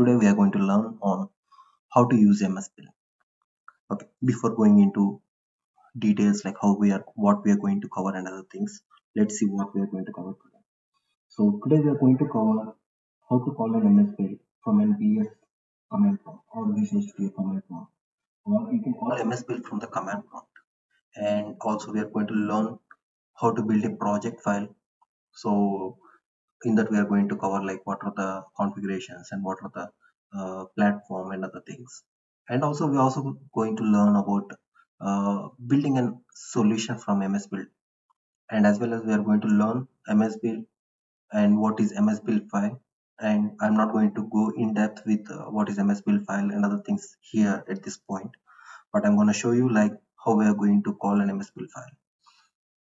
today we are going to learn on how to use MS. Okay, before going into details like how we are, what we are going to cover and other things, let's see what we are going to cover today. So today we are going to cover how to call an MS Build from an VS command prompt or Visual Studio command prompt, or you can call MS Build from the command prompt. And also we are going to learn how to build a project file. So in that we are going to cover like what are the configurations and what are the uh, platform and other things. And also we're also going to learn about uh, building a solution from ms build. And as well as we are going to learn ms build and what is ms build file. And i'm not going to go in depth with uh, what is ms build file and other things here at this point. But i'm going to show you like how we are going to call an ms build file.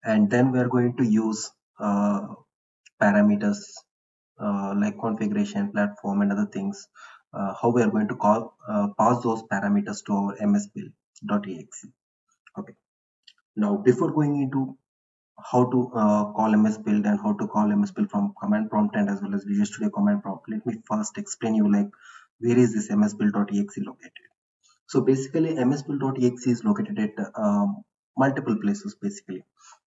And then we are going to use uh, parameters uh, like configuration platform and other things uh, how we are going to call uh, pass those parameters to our msbuild.exe okay. Now before going into how to uh, call msbuild and how to call msbuild from command prompt and as well as visual studio command prompt let me first explain you like where is this msbuild.exe located. So basically msbuild.exe is located at um, multiple places basically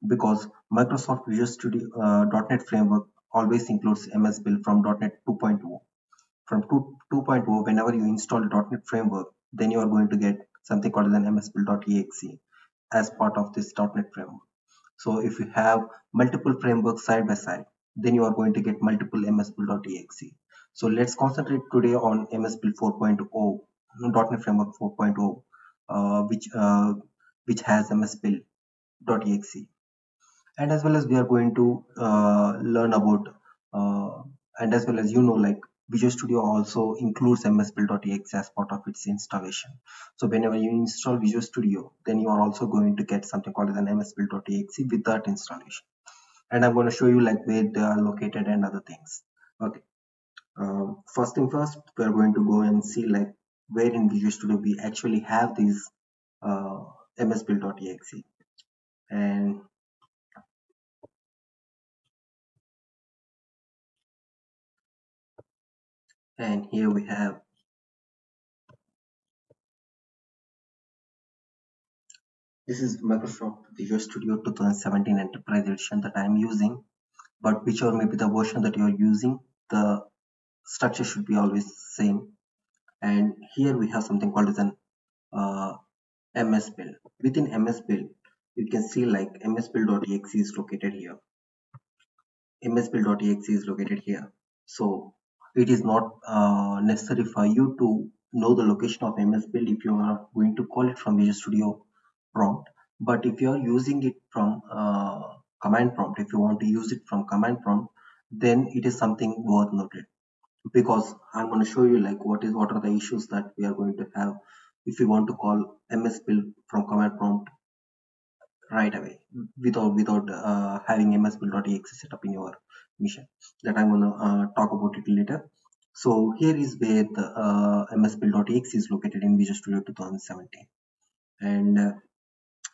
because microsoft visual studio uh, .NET framework always includes MS Build from .NET 2.0. From 2.0, whenever you install .NET framework, then you are going to get something called as an msbuild.exe as part of this .NET framework. So if you have multiple frameworks side by side, then you are going to get multiple msbuild.exe. So let's concentrate today on msbuild 4.0, .NET Framework 4.0, uh, which uh, which has msbuild.exe and as well as we are going to uh, learn about uh, and as well as you know like Visual Studio also includes msbuild.exe as part of its installation. So whenever you install Visual Studio, then you are also going to get something called as an msbuild.exe with that installation. And I'm going to show you like where they are located and other things. Okay. Um, first thing first, we are going to go and see like where in Visual Studio we actually have these uh, msbuild.exe. And and here we have this is Microsoft Visual Studio 2017 Enterprise Edition that I am using. But whichever may be the version that you are using the structure should be always same. And here we have something called as an uh, MS build. Within MS build you can see like msbuild.exe is located here. Msbuild.exe is located here. So it is not uh, necessary for you to know the location of MS Build if you are going to call it from Visual Studio prompt. But if you are using it from uh, command prompt, if you want to use it from command prompt, then it is something worth noted because I'm going to show you like what is what are the issues that we are going to have if you want to call MS Build from command prompt right away without without uh, having msbuild.exe set up in your mission that i'm to uh, talk about it later. So here is where the uh, msbuild.exe is located in visual studio 2017 and uh,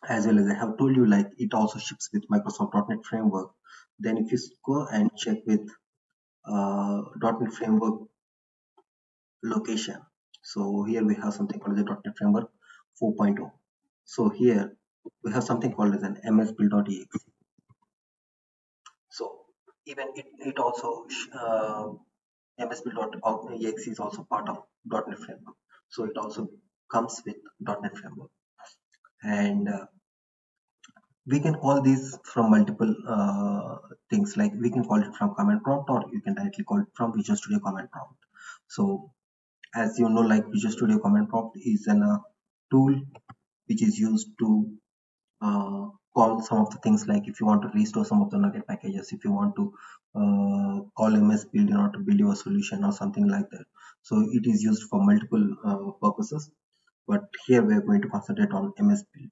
as well as i have told you like it also ships with microsoft.net framework. Then if you go and check with uh, .NET framework location. So here we have something called the .NET framework 4.0 so here we have something called as an msbuild.exe even it, it also uh, msbuild.exe is also part of .NET framework. So it also comes with .NET framework. And uh, we can call these from multiple uh, things. Like we can call it from command prompt or you can directly call it from Visual Studio command prompt. So as you know like Visual Studio command prompt is an uh, tool which is used to uh, call some of the things like if you want to restore some of the NuGet packages if you want to uh, call ms build in order to build your solution or something like that. So it is used for multiple uh, purposes but here we are going to concentrate on ms build.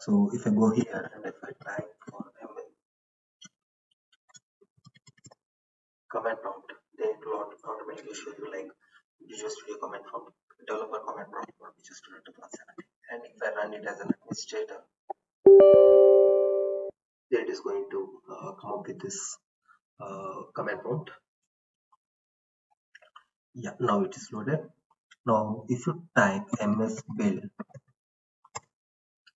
So if i go here and if i type for ms command prompt then it will automatically show you like Visual Studio command prompt developer command prompt for Visual Studio 2017 and if I run it as an administrator it is going to uh, come up with this uh, command prompt. Yeah now it is loaded. Now if you type ms build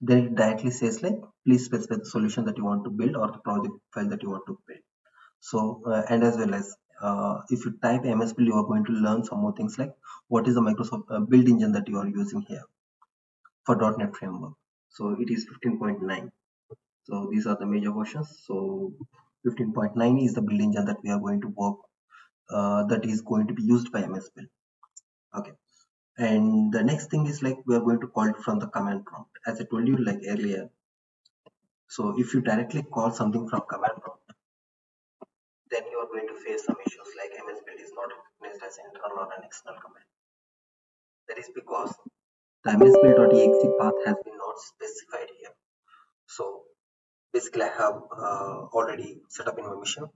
then it directly says like please specify the solution that you want to build or the project file that you want to build. So uh, and as well as uh, if you type ms build you are going to learn some more things like what is the microsoft uh, build engine that you are using here for .NET framework. So it is 15.9 so these are the major versions. So 15.9 is the build engine that we are going to work uh, that is going to be used by ms build okay. And the next thing is like we are going to call it from the command prompt. As i told you like earlier so if you directly call something from command prompt then you are going to face some issues like ms build is not recognized as internal or an external command. That is because the msbuild.exe path has been not specified here. So basically i have uh, already set up in my machine.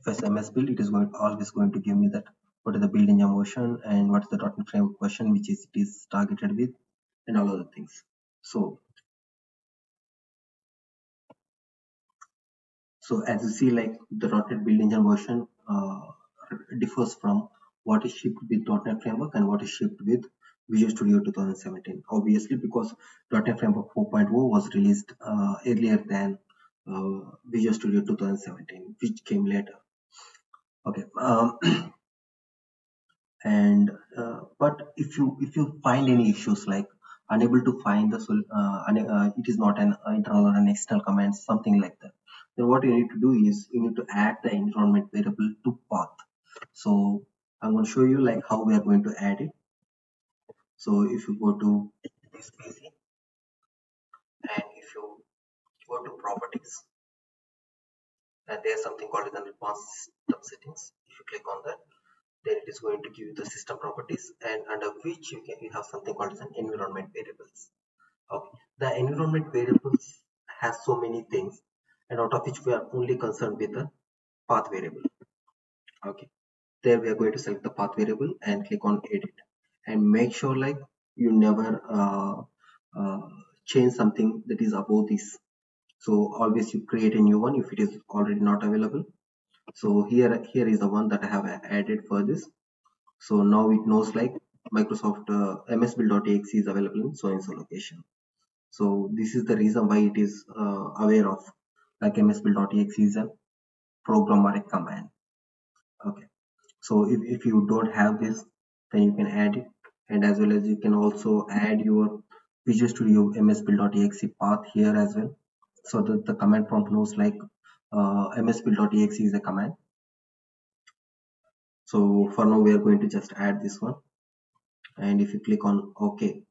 If i say ms build it is going always going to give me that what is the build engine version and what is the .NET framework version which is it is targeted with and all other things. So so as you see like the .NET build engine version uh, differs from what is shipped with .NET framework and what is shipped with Visual Studio 2017 obviously because .NET framework 4.0 was released uh, earlier than uh, Visual Studio 2017 which came later. Okay um, and uh, but if you if you find any issues like unable to find the uh, uh, it is not an internal or an external command something like that then what you need to do is you need to add the environment variable to path. So i'm going to show you like how we are going to add it so if you go to this pc and if you go to properties and there's something called as an advanced system settings. If you click on that then it is going to give you the system properties and under which you can you have something called as an environment variables. Okay. The environment variables has so many things and out of which we are only concerned with the path variable. Okay. There we are going to select the path variable and click on edit and make sure like you never uh, uh, change something that is above this. So always you create a new one if it is already not available. So here here is the one that i have added for this. So now it knows like microsoft uh, msbuild.exe is available in so and so location. So this is the reason why it is uh, aware of like msbuild.exe is a program or a command. Okay. So if, if you don't have this then you can add it and as well as you can also add your Visual Studio msbuild.exe path here as well. So that the command prompt knows like uh, msbuild.exe is a command. So for now we are going to just add this one. And if you click on ok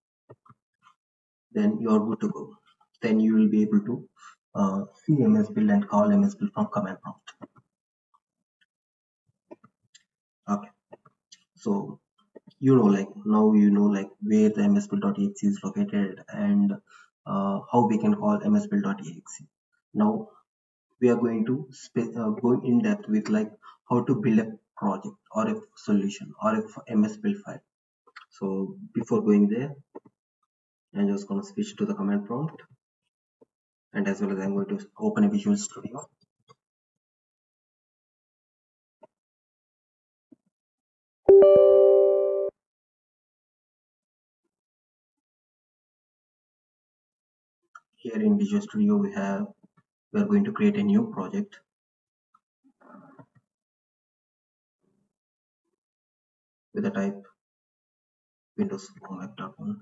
then you are good to go. Then you will be able to uh, see msbuild and call msbuild from command prompt. Okay so you know like now you know like where the msbuild.exe is located and uh, how we can call msbuild.exe now we are going to uh, go in depth with like how to build a project or a solution or a ms build file. So before going there i'm just going to switch to the command prompt and as well as i'm going to open a visual studio here in visual studio we have we are going to create a new project. With the type windows home app.1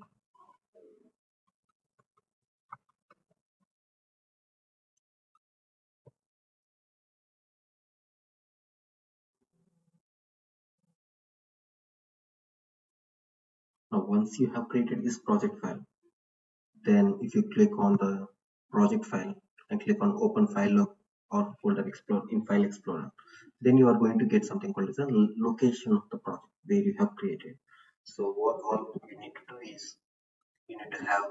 now once you have created this project file then if you click on the project file and click on open file or folder explorer in file explorer then you are going to get something called as a location of the project where you have created. So what all you need to do is you need to have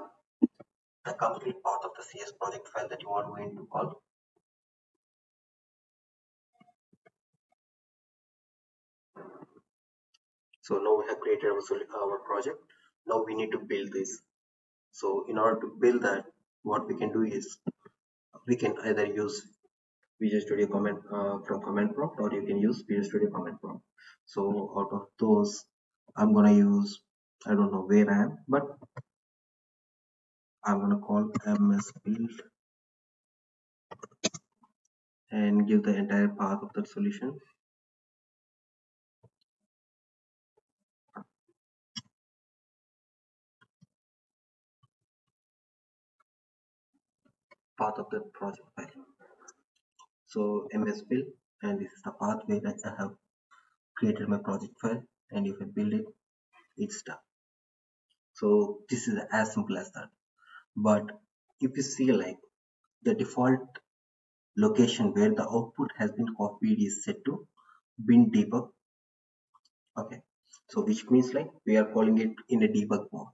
the complete path of the cs project file that you are going to call so now we have created our, our project. Now we need to build this so in order to build that what we can do is we can either use Visual Studio command uh, from command prompt or you can use Visual Studio command prompt. So out of those, I'm gonna use, I don't know where I am, but I'm gonna call ms build and give the entire path of that solution. Path of the project file. So ms build and this is the path where I have created my project file and if I build it, it's done. So this is as simple as that. But if you see like the default location where the output has been copied is set to bin debug okay so which means like we are calling it in a debug mode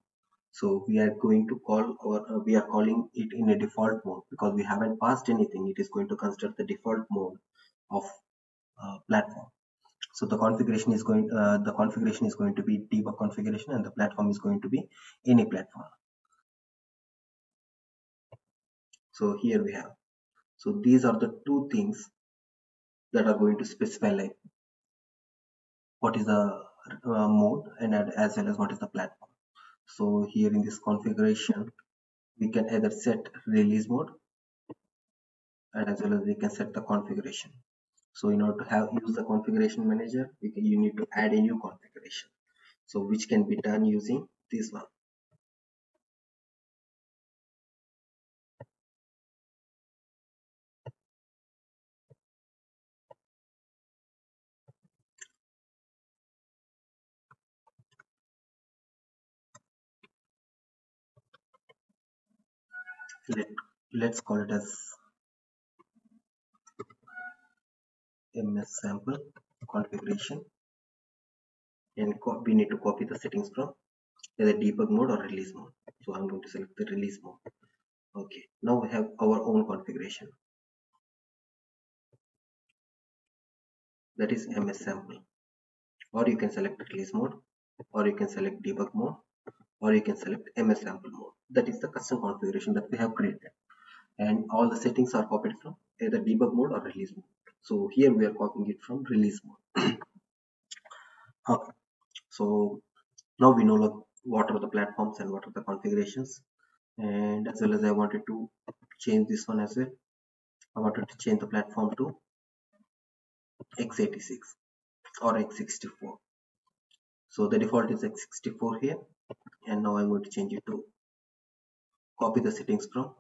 so we are going to call or uh, we are calling it in a default mode because we haven't passed anything. It is going to consider the default mode of uh, platform. So the configuration is going uh, the configuration is going to be debug configuration and the platform is going to be any platform. So here we have. So these are the two things that are going to specify like what is the uh, mode and as well as what is the platform so here in this configuration we can either set release mode and as well as we can set the configuration. So in order to have use the configuration manager can, you need to add a new configuration. So which can be done using this one let let's call it as ms sample configuration. And we need to copy the settings from either debug mode or release mode. So i'm going to select the release mode. Okay now we have our own configuration. That is ms sample. Or you can select release mode or you can select debug mode or you can select ms sample mode. That is the custom configuration that we have created. And all the settings are copied from either debug mode or release mode. So here we are copying it from release mode. Okay. So now we know what are the platforms and what are the configurations. And as well as I wanted to change this one as well. I wanted to change the platform to x86 or x64 so the default is x64 here and now I'm going to change it to copy the settings from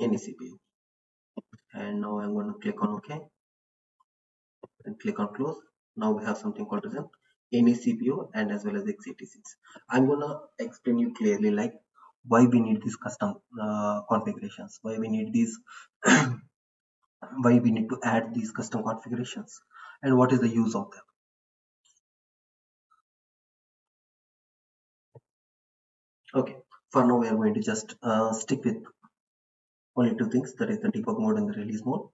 any CPU and now I'm going to click on OK. And click on close. Now we have something called as an any CPU and as well as x86 I'm gonna explain you clearly like why we need these custom uh, configurations why we need these why we need to add these custom configurations and what is the use of them okay for now we are going to just uh, stick with only two things that is the debug mode and the release mode.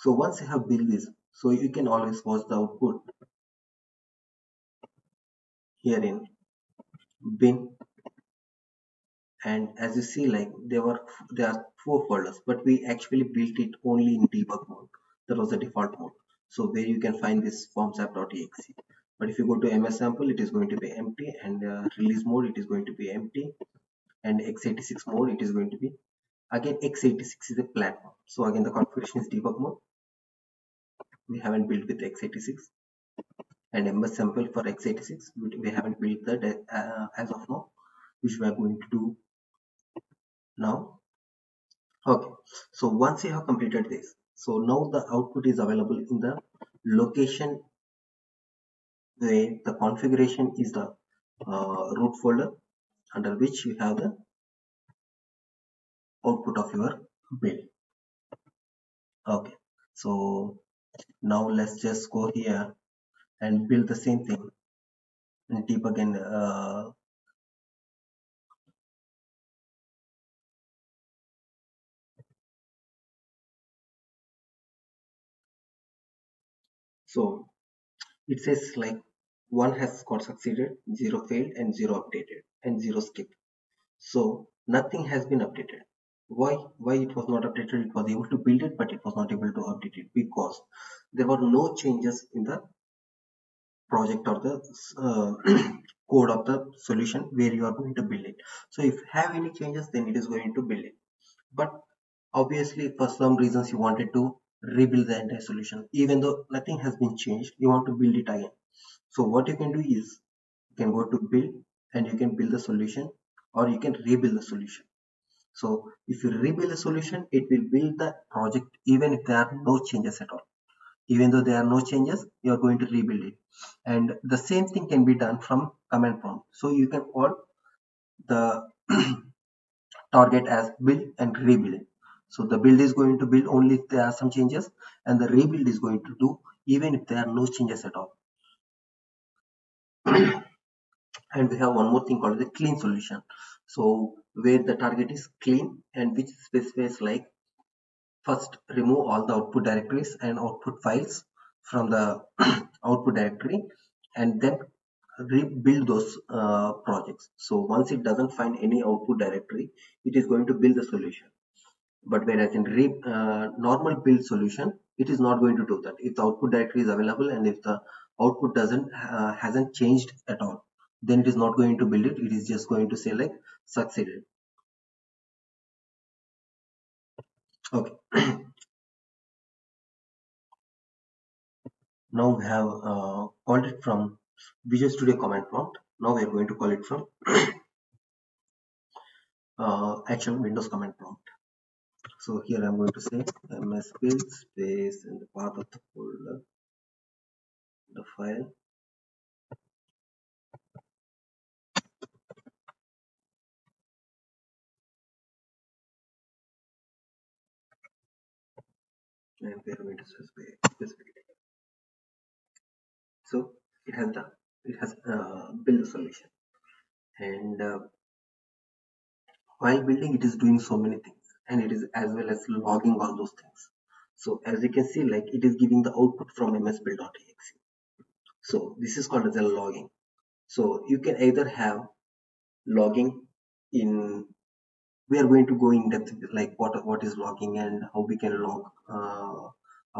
So once you have built this so you can always watch the output here in bin. And as you see like there were there are four folders but we actually built it only in debug mode. That was the default mode. So where you can find this forms app.exe but if you go to ms sample it is going to be empty and uh, release mode it is going to be empty and x86 mode it is going to be again x86 is a platform. So again the configuration is debug mode. We haven't built with x86 and ms sample for x86 we haven't built that uh, as of now which we are going to do now. Okay so once you have completed this so now the output is available in the location where the configuration is the uh, root folder under which you have the output of your build okay. So now let's just go here and build the same thing and debug and uh, so it says like one has got succeeded zero failed and zero updated and zero skipped. So nothing has been updated. Why why it was not updated? It was able to build it but it was not able to update it because there were no changes in the project or the uh, code of the solution where you are going to build it. So if have any changes then it is going to build it. But obviously for some reasons you wanted to rebuild the entire solution. Even though nothing has been changed you want to build it again so what you can do is you can go to build and you can build the solution or you can rebuild the solution. So if you rebuild the solution it will build the project even if there are no changes at all. Even though there are no changes you are going to rebuild it. And the same thing can be done from command prompt. So you can call the target as build and rebuild so the build is going to build only if there are some changes and the rebuild is going to do even if there are no changes at all and we have one more thing called the clean solution. So where the target is clean and which specifies like first remove all the output directories and output files from the output directory and then rebuild those uh, projects. So once it doesn't find any output directory it is going to build the solution. But whereas in re, uh, normal build solution it is not going to do that. If the output directory is available and if the output doesn't uh, hasn't changed at all. Then it is not going to build it. It is just going to say like succeeded okay. Now we have uh, called it from Visual Studio command prompt. Now we are going to call it from uh, actual Windows command prompt. So here I'm going to say ms build space in the path of the folder the file. And specify, specify so it has the it has uh, built the solution. And uh, while building it is doing so many things. And it is as well as logging all those things. So as you can see like it is giving the output from msbuild.exe so this is called as a logging. So you can either have logging in we are going to go in depth like what what is logging and how we can log uh,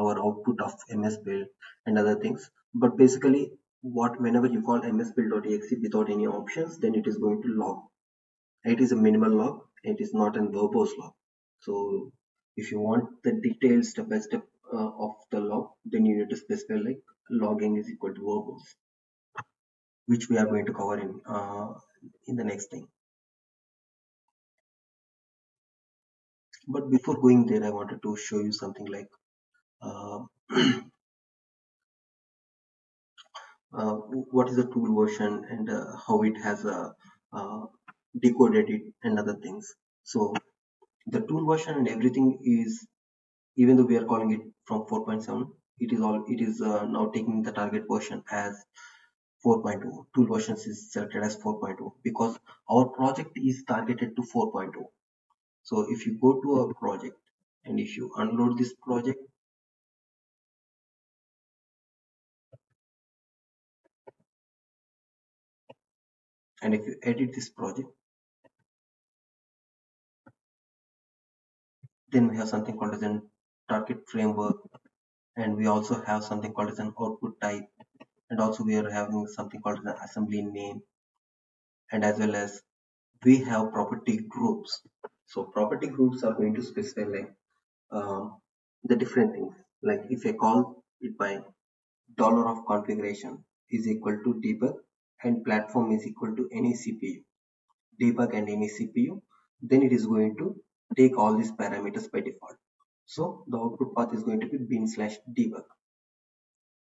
our output of ms build and other things. But basically what whenever you call msbuild.exe without any options then it is going to log. It is a minimal log. It is not a verbose log. So if you want the detailed step by step uh, of the log then you need to specify like logging is equal to verbose which we are going to cover in uh, in the next thing. But before going there i wanted to show you something like uh, uh, what is the tool version and uh, how it has a uh, decoded it and other things. So the tool version and everything is even though we are calling it from 4.7 it is all it is uh, now taking the target version as 4.0 tool versions is selected as 4.0 because our project is targeted to 4.0 so if you go to our project and if you unload this project and if you edit this project then we have something called as an target framework and we also have something called as an output type. And also we are having something called an assembly name. And as well as we have property groups. So property groups are going to specify like um, the different things. Like if I call it by dollar of configuration is equal to debug and platform is equal to any CPU debug and any CPU then it is going to take all these parameters by default so the output path is going to be bin slash debug.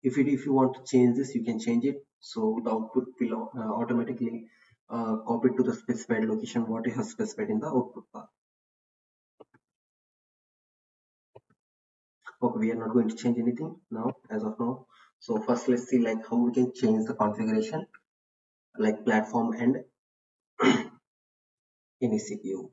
If it if you want to change this you can change it. So the output will uh, automatically uh, copy to the specified location what you have specified in the output path. Okay we are not going to change anything now as of now. So first let's see like how we can change the configuration like platform and any CPU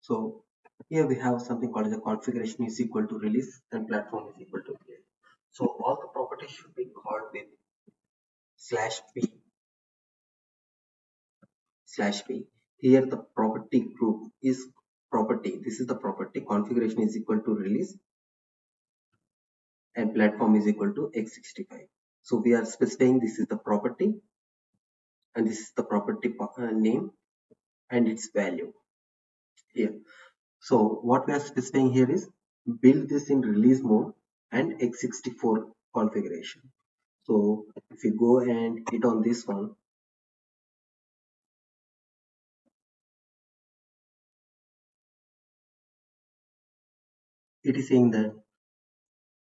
so here we have something called the configuration is equal to release and platform is equal to clear so all the properties should be called with slash p. Slash p. Here the property group is property. This is the property. Configuration is equal to release and platform is equal to x65 so we are specifying this is the property and this is the property uh, name and its value. Here so what we are specifying here is build this in release mode and x64 configuration. So if you go and hit on this one it is saying that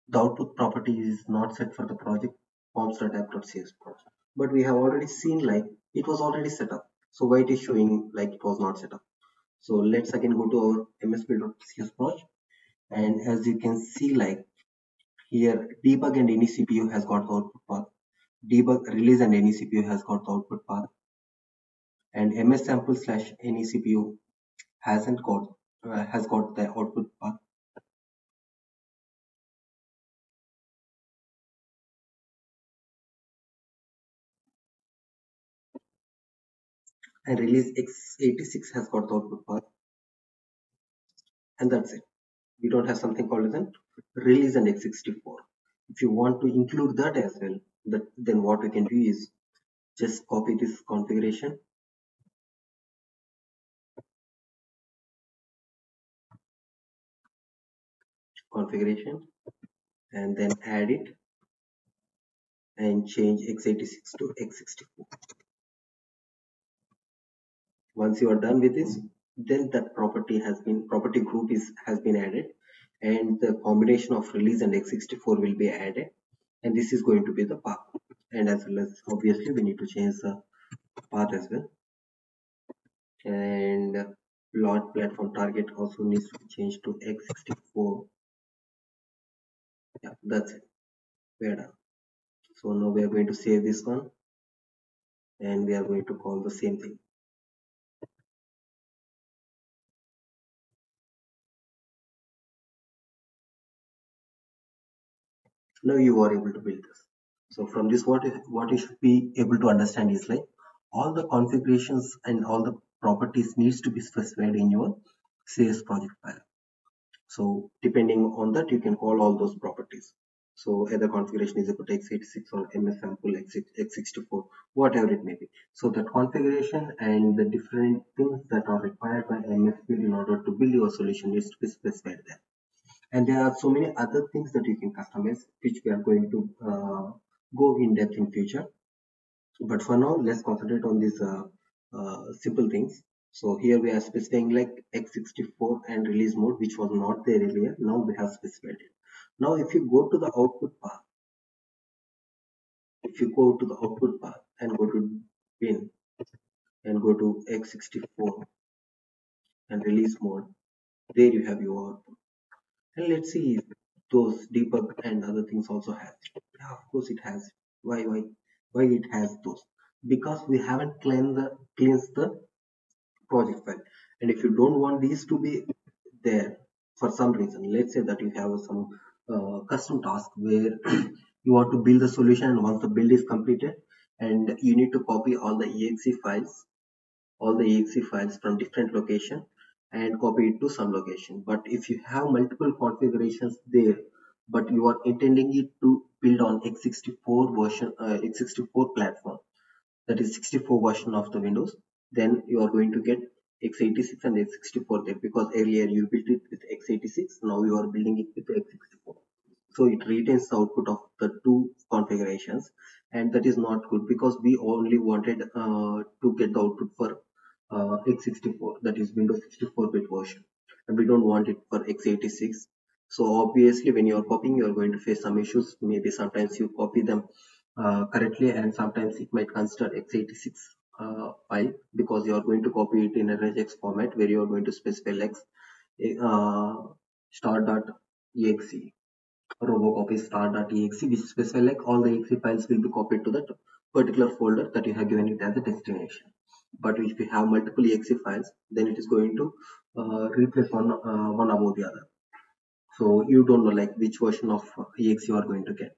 the output property is not set for the project forms.app.cs project. But we have already seen like it was already set up. So why it is showing like it was not set up so let's again go to our msbuild.cs project. And as you can see like here debug and any cpu has got the output path. Debug release and any cpu has got the output path. And ms sample slash any cpu hasn't got uh, has got the output path and release x86 has got the output path and that's it. We don't have something called as an release and x64 if you want to include that as well then what we can do is just copy this configuration. Configuration. And then add it and change x86 to x64 once you are done with this then that property has been property group is has been added and the combination of release and x64 will be added. And this is going to be the path. And as well as obviously we need to change the path as well. And launch platform target also needs to be changed to x64 yeah that's it. We're done. So now we are going to save this one and we are going to call the same thing now you are able to build this. So from this what what you should be able to understand is like all the configurations and all the properties needs to be specified in your CS project file so depending on that you can call all those properties. So either configuration is equal to x86 or ms sample x64 whatever it may be. So the configuration and the different things that are required by ms in order to build your solution needs to be specified there and there are so many other things that you can customize which we are going to uh, go in depth in future. But for now let's concentrate on these uh, uh, simple things. So here we are specifying like x64 and release mode which was not there earlier. Now we have specified it. Now if you go to the output path if you go to the output path and go to bin and go to x64 and release mode there you have your output and let's see those debug and other things also has yeah of course it has. Why why why it has those? Because we haven't cleansed the cleansed the project file. And if you don't want these to be there for some reason let's say that you have some uh, custom task where you want to build the solution and once the build is completed and you need to copy all the exe files all the exe files from different location and copy it to some location. But if you have multiple configurations there but you are intending it to build on x64 version uh, x64 platform that is 64 version of the windows then you are going to get x86 and x64 there because earlier you built it with x86 now you are building it with x64 so it retains the output of the two configurations and that is not good because we only wanted uh, to get the output for uh, x64 that is windows 64 bit version. And we don't want it for x86 so obviously when you are copying you are going to face some issues. Maybe sometimes you copy them uh, correctly and sometimes it might consider x86 uh, file because you are going to copy it in a regex format where you are going to specify lex uh, star.exe robocopy star.exe which specify like all the exe files will be copied to that particular folder that you have given it as a destination but if you have multiple exe files then it is going to uh, replace one uh, one above the other. So you don't know like which version of exe you are going to get.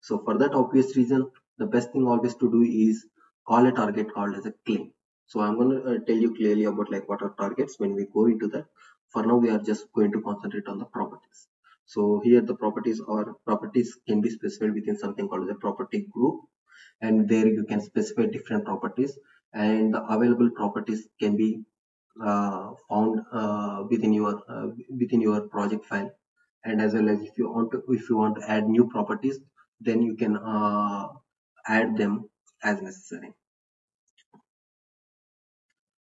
So for that obvious reason the best thing always to do is call a target called as a clean. So i'm going to uh, tell you clearly about like what are targets when we go into that. For now we are just going to concentrate on the properties. So here the properties or properties can be specified within something called the property group. And there you can specify different properties and the available properties can be uh, found uh, within your uh, within your project file. And as well as if you want to if you want to add new properties then you can uh, add them as necessary.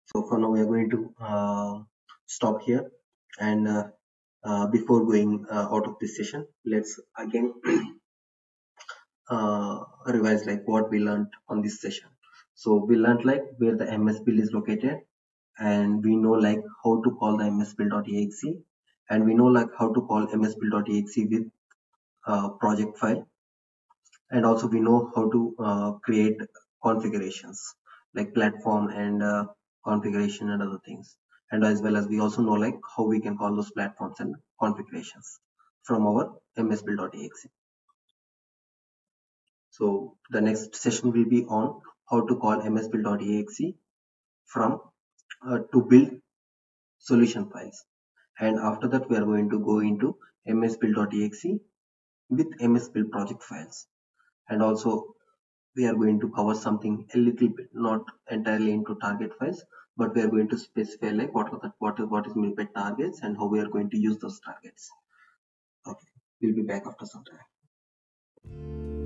So for now we are going to uh, stop here. And uh, before going out of this session let's again revise like what we learned on this session so we learned like where the ms build is located and we know like how to call the msbuild.exe and we know like how to call msbuild.exe with uh, project file. And also we know how to uh, create configurations like platform and uh, configuration and other things. And as well as we also know like how we can call those platforms and configurations from our msbuild.exe so the next session will be on how to call msbuild.exe from uh, to build solution files. And after that we are going to go into msbuild.exe with msbuild project files. And also we are going to cover something a little bit not entirely into target files but we are going to specify like what are the what is what is meant by targets and how we are going to use those targets. Okay we'll be back after some time